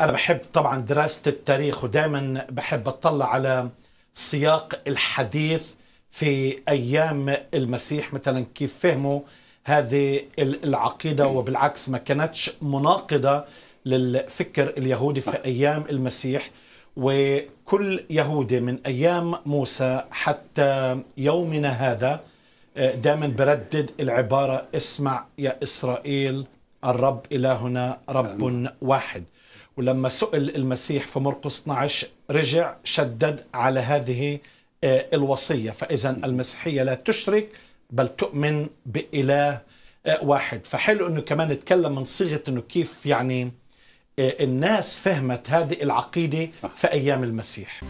أنا بحب طبعا دراسة التاريخ ودائما بحب أطلع على سياق الحديث في أيام المسيح. مثلا كيف فهموا هذه العقيدة وبالعكس ما كانتش مناقضة للفكر اليهودي في أيام المسيح. وكل يهودي من أيام موسى حتى يومنا هذا دائما بردد العبارة اسمع يا إسرائيل الرب إلهنا رب واحد. ولما سئل المسيح في مرقس 12 رجع شدد على هذه الوصية. فإذا المسيحية لا تشرك بل تؤمن بإله واحد. فحلو أنه كمان نتكلم من صيغة أنه كيف يعني الناس فهمت هذه العقيدة في أيام المسيح.